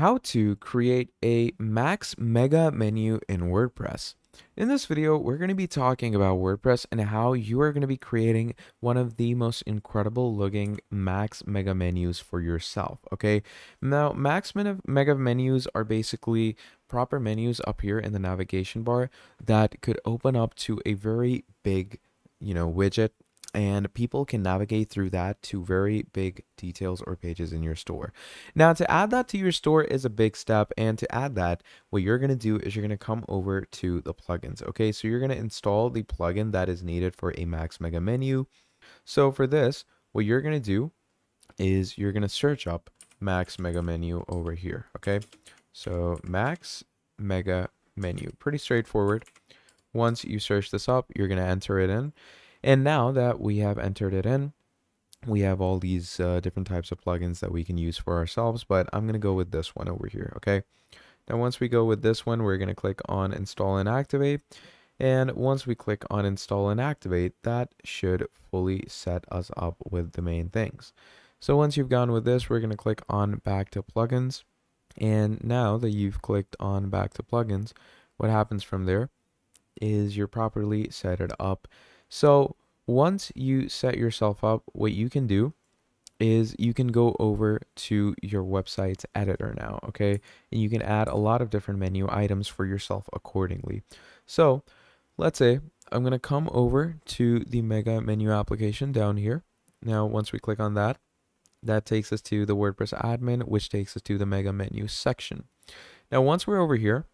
how to create a max mega menu in WordPress. In this video, we're going to be talking about WordPress and how you are going to be creating one of the most incredible looking max mega menus for yourself. Okay. Now, max mega menus are basically proper menus up here in the navigation bar that could open up to a very big, you know, widget and people can navigate through that to very big details or pages in your store. Now, to add that to your store is a big step, and to add that, what you're going to do is you're going to come over to the plugins. Okay, so you're going to install the plugin that is needed for a Max Mega menu. So for this, what you're going to do is you're going to search up Max Mega menu over here. Okay, so Max Mega menu, pretty straightforward. Once you search this up, you're going to enter it in. And now that we have entered it in, we have all these uh, different types of plugins that we can use for ourselves, but I'm going to go with this one over here, okay? Now, once we go with this one, we're going to click on install and activate. And once we click on install and activate, that should fully set us up with the main things. So once you've gone with this, we're going to click on back to plugins. And now that you've clicked on back to plugins, what happens from there is you're properly set it up so once you set yourself up, what you can do is you can go over to your website's editor now, okay? And you can add a lot of different menu items for yourself accordingly. So let's say I'm to come over to the Mega Menu application down here. Now, once we click on that, that takes us to the WordPress admin, which takes us to the Mega Menu section. Now, once we're over here,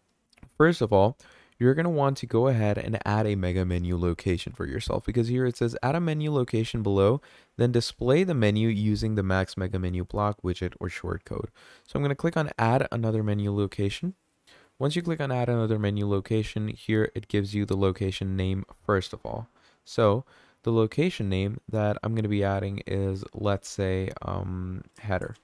first of all, you're going to want to go ahead and add a mega menu location for yourself because here it says add a menu location below, then display the menu using the max mega menu block widget or shortcode. So I'm going to click on add another menu location. Once you click on add another menu location, here it gives you the location name first of all. So the location name that I'm going to be adding is, let's say, um, header.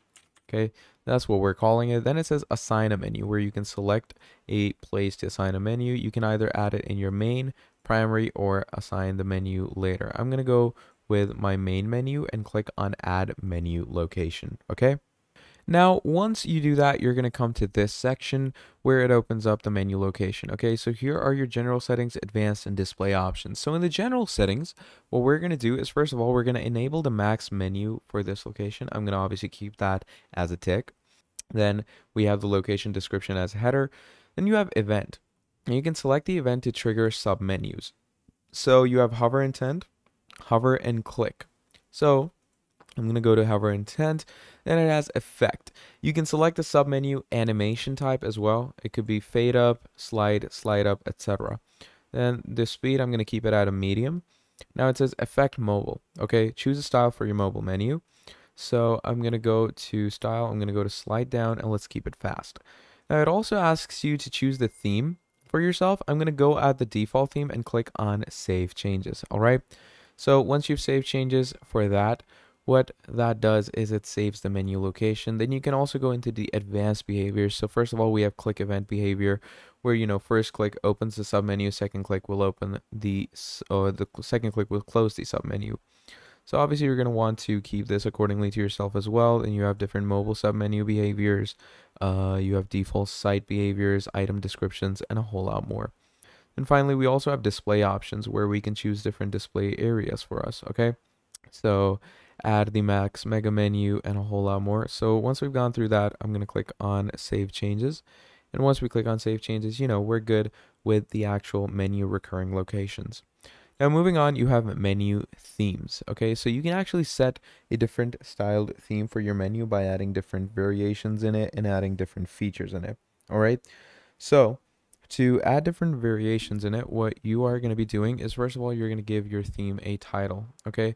Okay, that's what we're calling it. Then it says assign a menu where you can select a place to assign a menu. You can either add it in your main, primary, or assign the menu later. I'm going to go with my main menu and click on add menu location. Okay. Now, once you do that, you're going to come to this section where it opens up the menu location. Okay, so here are your general settings, advanced, and display options. So in the general settings, what we're going to do is first of all, we're going to enable the max menu for this location. I'm going to obviously keep that as a tick. Then we have the location description as a header. Then you have event. And you can select the event to trigger submenus. So you have hover intent, hover and click. So I'm going to go to hover intent. Then it has effect. You can select the submenu animation type as well. It could be fade up, slide, slide up, etc. Then the speed, I'm going to keep it at a medium. Now it says effect mobile. Okay, choose a style for your mobile menu. So I'm going to go to style. I'm going to go to slide down and let's keep it fast. Now it also asks you to choose the theme for yourself. I'm going to go at the default theme and click on save changes. All right. So once you've saved changes for that, what that does is it saves the menu location. Then you can also go into the advanced behaviors. So first of all, we have click event behavior where, you know, first click opens the submenu, second click will open the, or the second click will close the submenu. So obviously you're going to want to keep this accordingly to yourself as well. And you have different mobile submenu behaviors. Uh, you have default site behaviors, item descriptions, and a whole lot more. And finally, we also have display options where we can choose different display areas for us. Okay. So add the max mega menu and a whole lot more. So once we've gone through that, I'm going to click on save changes. And once we click on save changes, you know, we're good with the actual menu recurring locations. Now moving on, you have menu themes. Okay, so you can actually set a different styled theme for your menu by adding different variations in it and adding different features in it. All right, so to add different variations in it, what you are going to be doing is first of all, you're going to give your theme a title. Okay,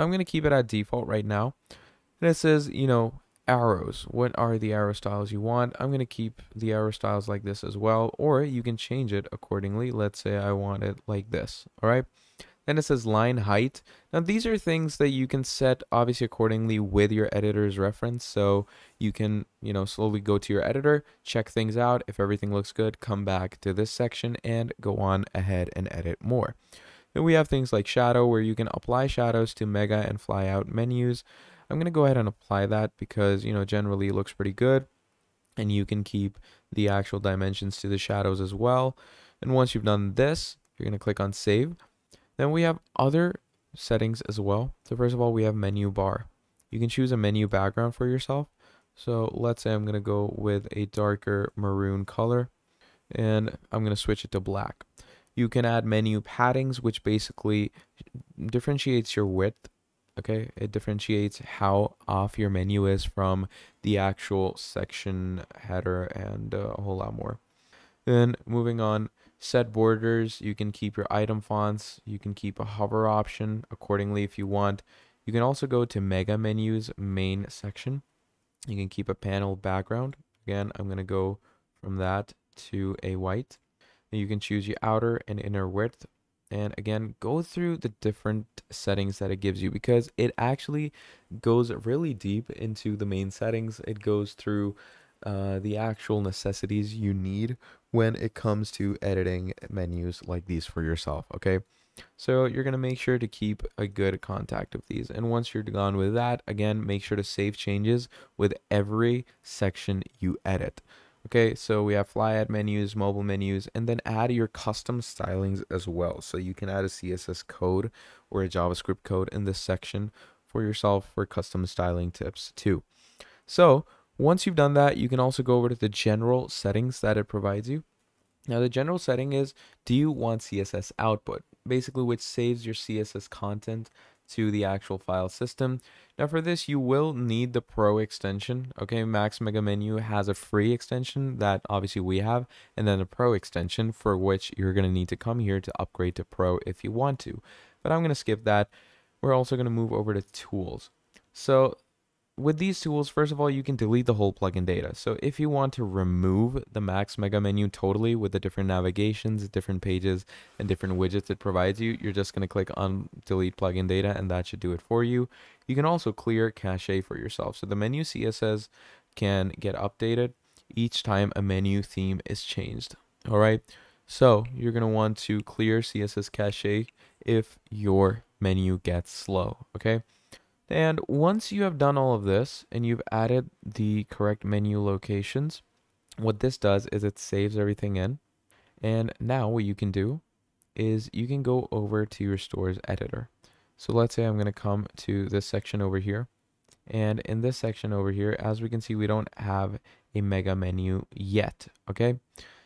I'm going to keep it at default right now. And it says, you know, arrows. What are the arrow styles you want? I'm going to keep the arrow styles like this as well, or you can change it accordingly. Let's say I want it like this, all right? Then it says line height. Now these are things that you can set obviously accordingly with your editor's reference. So you can, you know, slowly go to your editor, check things out. If everything looks good, come back to this section and go on ahead and edit more. Then we have things like shadow where you can apply shadows to mega and flyout menus. I'm going to go ahead and apply that because, you know, generally it looks pretty good. and you can keep the actual dimensions to the shadows as well. And once you've done this, you're going to click on save. Then we have other settings as well. So first of all, we have menu bar. You can choose a menu background for yourself. So let's say I'm going to go with a darker maroon color and I'm going to switch it to black. You can add menu paddings, which basically differentiates your width. Okay, it differentiates how off your menu is from the actual section header and uh, a whole lot more. Then moving on, set borders. You can keep your item fonts. You can keep a hover option accordingly if you want. You can also go to mega menus main section. You can keep a panel background. Again, I'm going to go from that to a white. You can choose your outer and inner width. And again, go through the different settings that it gives you because it actually goes really deep into the main settings. It goes through uh, the actual necessities you need when it comes to editing menus like these for yourself. Okay. So you're going to make sure to keep a good contact of these. And once you're done with that, again, make sure to save changes with every section you edit. Okay, so we have fly menus, mobile menus, and then add your custom stylings as well. So you can add a CSS code or a JavaScript code in this section for yourself for custom styling tips too. So once you've done that, you can also go over to the general settings that it provides you. Now the general setting is, do you want CSS output? Basically, which saves your CSS content to the actual file system. Now for this, you will need the Pro extension. Okay, Max Mega Menu has a free extension that obviously we have, and then a Pro extension for which you're going to need to come here to upgrade to Pro if you want to. But I'm going to skip that. We're also going to move over to Tools. So with these tools, first of all, you can delete the whole plugin data. So if you want to remove the Max Mega menu totally with the different navigations, different pages, and different widgets it provides you, you're just going to click on delete plugin data and that should do it for you. You can also clear cache for yourself. So the menu CSS can get updated each time a menu theme is changed. All right. So you're going to want to clear CSS cache if your menu gets slow. Okay. And once you have done all of this and you've added the correct menu locations, what this does is it saves everything in. And now what you can do is you can go over to your store's editor. So let's say I'm going to come to this section over here. And in this section over here, as we can see, we don't have a mega menu yet. Okay.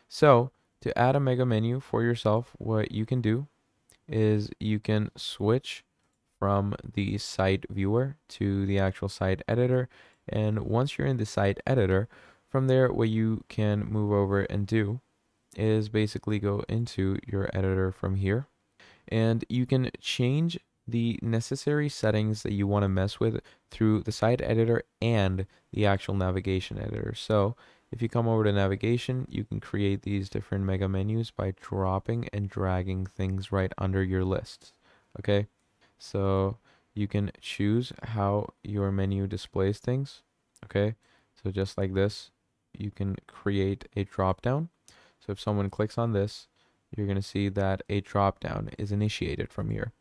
So to add a mega menu for yourself, what you can do is you can switch from the site viewer to the actual site editor. And once you're in the site editor, from there, what you can move over and do is basically go into your editor from here. And you can change the necessary settings that you want to mess with through the site editor and the actual navigation editor. So if you come over to navigation, you can create these different mega menus by dropping and dragging things right under your lists. Okay. So you can choose how your menu displays things. Okay, so just like this, you can create a drop down. So if someone clicks on this, you're going to see that a drop down is initiated from here.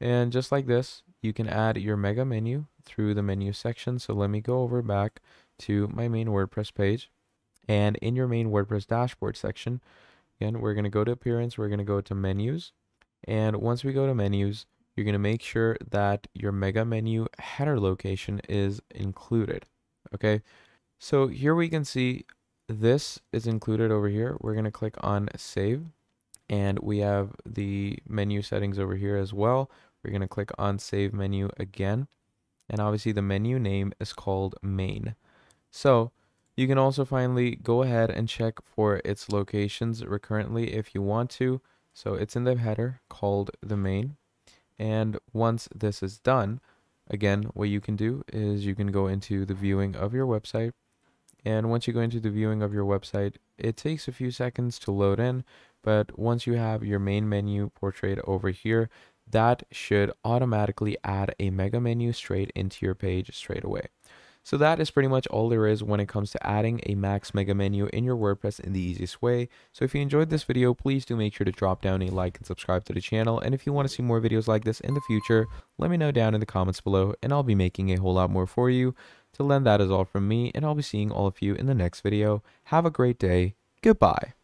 And just like this, you can add your mega menu through the menu section. So let me go over back to my main WordPress page. And in your main WordPress dashboard section, again, we're going to go to appearance, we're going to go to menus. And once we go to menus, you're going to make sure that your mega menu header location is included. Okay, so here we can see this is included over here. We're going to click on save and we have the menu settings over here as well. We're going to click on save menu again. And obviously the menu name is called main. So you can also finally go ahead and check for its locations recurrently if you want to. So it's in the header called the main. And once this is done, again, what you can do is you can go into the viewing of your website. And once you go into the viewing of your website, it takes a few seconds to load in. But once you have your main menu portrayed over here, that should automatically add a mega menu straight into your page straight away. So that is pretty much all there is when it comes to adding a Max Mega menu in your WordPress in the easiest way. So if you enjoyed this video, please do make sure to drop down a like and subscribe to the channel. And if you want to see more videos like this in the future, let me know down in the comments below and I'll be making a whole lot more for you. Till then, that is all from me, and I'll be seeing all of you in the next video. Have a great day. Goodbye.